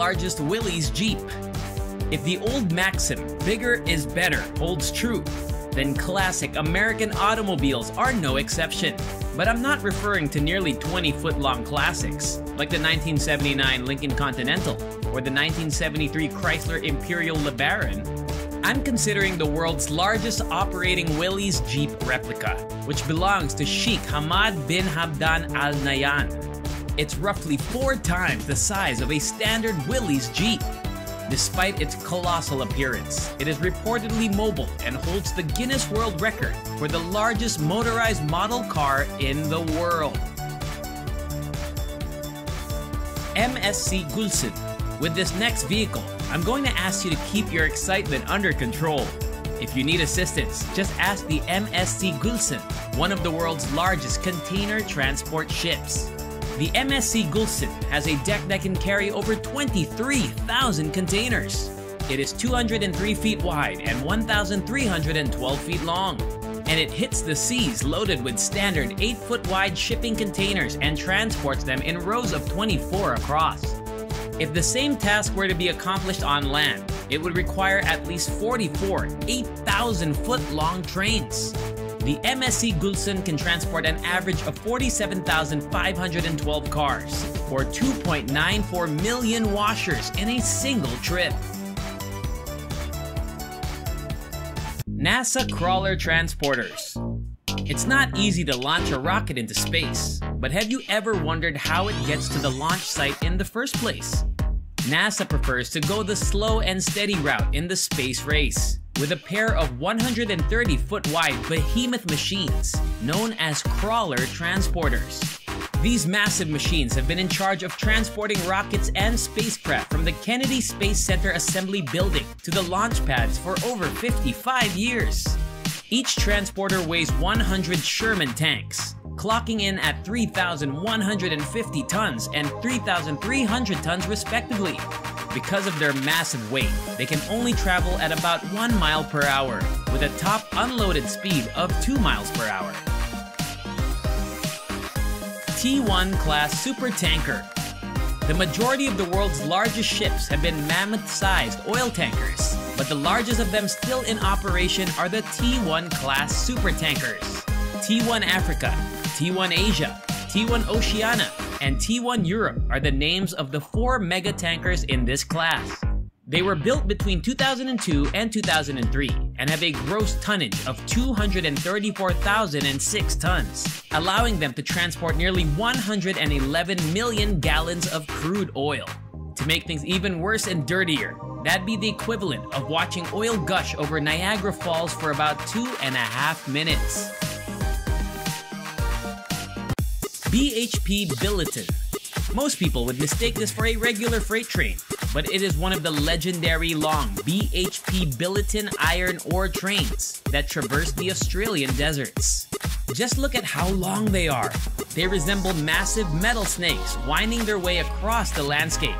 Largest Willys Jeep. If the old maxim, bigger is better, holds true, then classic American automobiles are no exception. But I'm not referring to nearly 20 foot long classics, like the 1979 Lincoln Continental or the 1973 Chrysler Imperial LeBaron. I'm considering the world's largest operating Willys Jeep replica, which belongs to Sheikh Hamad bin Hamdan Al Nahyan. It's roughly four times the size of a standard Willys Jeep. Despite its colossal appearance, it is reportedly mobile and holds the Guinness World Record for the largest motorized model car in the world. MSC Gülsün. With this next vehicle, I'm going to ask you to keep your excitement under control. If you need assistance, just ask the MSC Gülsün, one of the world's largest container transport ships. The MSC Gülsün has a deck that can carry over 23,000 containers. It is 203 feet wide and 1,312 feet long, and it hits the seas loaded with standard 8 foot wide shipping containers and transports them in rows of 24 across. If the same task were to be accomplished on land, it would require at least 44 8,000 foot long trains. The MSC Gülsün can transport an average of 47,512 cars, or 2.94 million washers in a single trip. NASA Crawler Transporters It's not easy to launch a rocket into space, but have you ever wondered how it gets to the launch site in the first place? NASA prefers to go the slow and steady route in the space race with a pair of 130 foot wide behemoth machines known as crawler transporters. These massive machines have been in charge of transporting rockets and spacecraft from the Kennedy Space Center Assembly Building to the launch pads for over 55 years. Each transporter weighs 100 Sherman tanks, clocking in at 3,150 tons and 3,300 tons respectively. Because of their massive weight, they can only travel at about 1 mile per hour, with a top unloaded speed of 2 miles per hour. T1 class super tanker. The majority of the world's largest ships have been mammoth-sized oil tankers, but the largest of them still in operation are the T1 class super tankers. T1 Africa, T1 Asia, T1 Oceania, and T1 Europe are the names of the four mega tankers in this class. They were built between 2002 and 2003 and have a gross tonnage of 234,006 tons, allowing them to transport nearly 111 million gallons of crude oil. To make things even worse and dirtier, that'd be the equivalent of watching oil gush over Niagara Falls for about two and a half minutes. BHP Billiton. Most people would mistake this for a regular freight train, but it is one of the legendary long BHP Billiton iron ore trains that traverse the Australian deserts. Just look at how long they are. They resemble massive metal snakes winding their way across the landscape.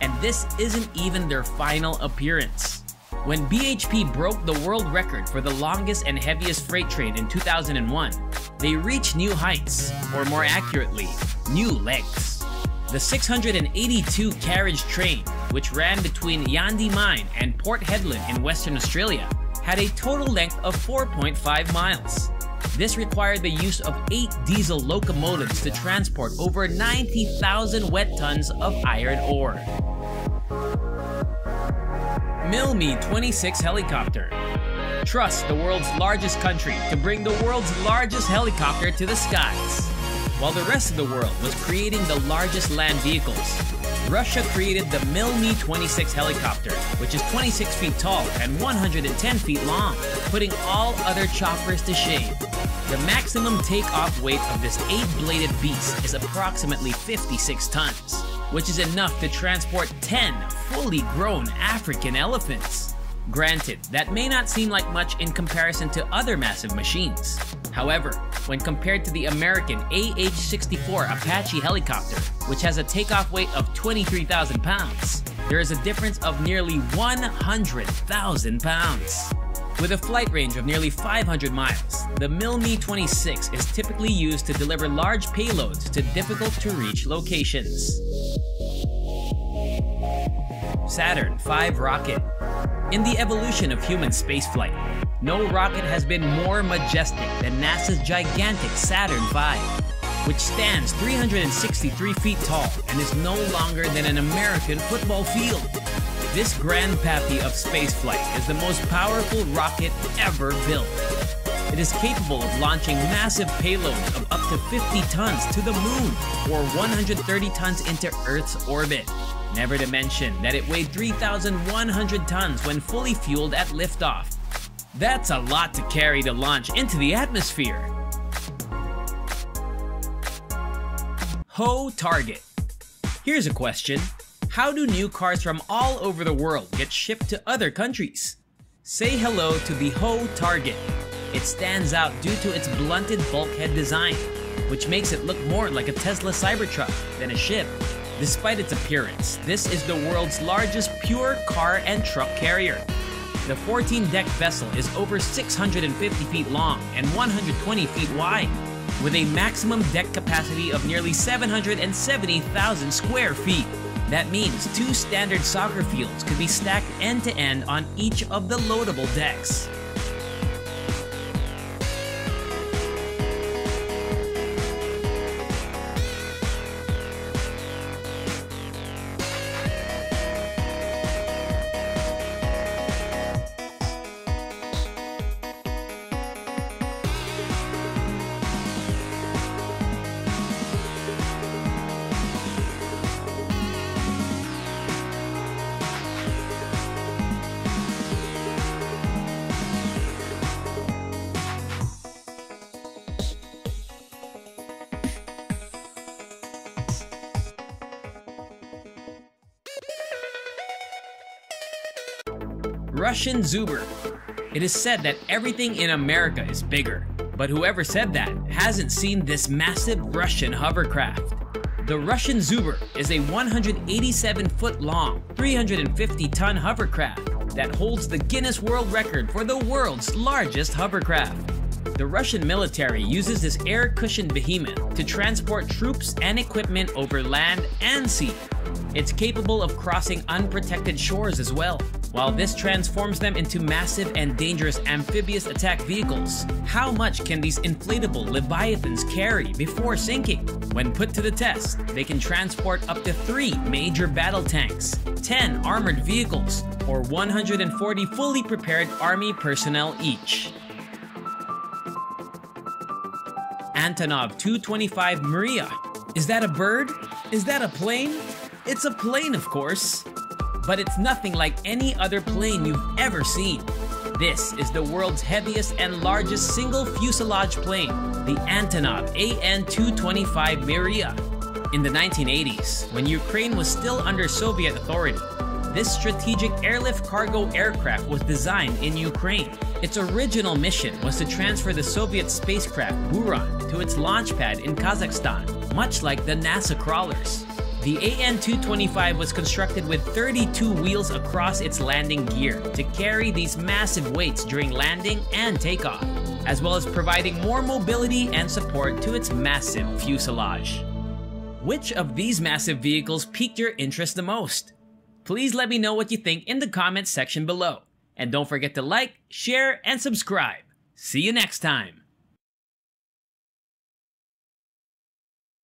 And this isn't even their final appearance. When BHP broke the world record for the longest and heaviest freight train in 2001, they reach new heights, or more accurately, new lengths. The 682 carriage train, which ran between Yandi Mine and Port Hedland in Western Australia, had a total length of 4.5 miles. This required the use of eight diesel locomotives to transport over 90,000 wet tons of iron ore. Mil Mi-26 helicopter. Trust the world's largest country to bring the world's largest helicopter to the skies. While the rest of the world was creating the largest land vehicles, Russia created the Mil Mi-26 helicopter, which is 26 feet tall and 110 feet long, putting all other choppers to shame. The maximum takeoff weight of this eight-bladed beast is approximately 56 tons which is enough to transport 10 fully grown African elephants. Granted, that may not seem like much in comparison to other massive machines. However, when compared to the American AH-64 Apache helicopter, which has a takeoff weight of 23,000 pounds, there is a difference of nearly 100,000 pounds. With a flight range of nearly 500 miles, the Mil Mi-26 is typically used to deliver large payloads to difficult to reach locations. Saturn V rocket. In the evolution of human spaceflight, no rocket has been more majestic than NASA's gigantic Saturn V, which stands 363 feet tall and is no longer than an American football field. This grandpappy of spaceflight is the most powerful rocket ever built. It is capable of launching massive payloads of up to 50 tons to the moon or 130 tons into Earth's orbit. Never to mention that it weighed 3,100 tons when fully fueled at liftoff. That's a lot to carry to launch into the atmosphere. Höegh Target. Here's a question. How do new cars from all over the world get shipped to other countries? Say hello to the Höegh Target. It stands out due to its blunted bulkhead design, which makes it look more like a Tesla Cybertruck than a ship. Despite its appearance, this is the world's largest pure car and truck carrier. The 14-deck vessel is over 650 feet long and 120 feet wide, with a maximum deck capacity of nearly 770,000 square feet. That means two standard soccer fields could be stacked end-to-end -end on each of the loadable decks. Russian Zubr. It is said that everything in America is bigger, but whoever said that hasn't seen this massive Russian hovercraft. The Russian Zubr is a 187 foot long, 350 ton hovercraft that holds the Guinness World Record for the world's largest hovercraft. The Russian military uses this air cushioned behemoth to transport troops and equipment over land and sea. It's capable of crossing unprotected shores as well. While this transforms them into massive and dangerous amphibious attack vehicles, how much can these inflatable Leviathans carry before sinking? When put to the test, they can transport up to three major battle tanks, 10 armored vehicles, or 140 fully prepared army personnel each. Antonov 225 Mriya. Is that a bird? Is that a plane? It's a plane, of course but it's nothing like any other plane you've ever seen. This is the world's heaviest and largest single fuselage plane, the Antonov AN-225 Mriya. In the 1980s, when Ukraine was still under Soviet authority, this strategic airlift cargo aircraft was designed in Ukraine. Its original mission was to transfer the Soviet spacecraft Buran to its launch pad in Kazakhstan, much like the NASA crawlers. The AN-225 was constructed with 32 wheels across its landing gear to carry these massive weights during landing and takeoff, as well as providing more mobility and support to its massive fuselage. Which of these massive vehicles piqued your interest the most? Please let me know what you think in the comments section below. And don't forget to like, share, and subscribe. See you next time.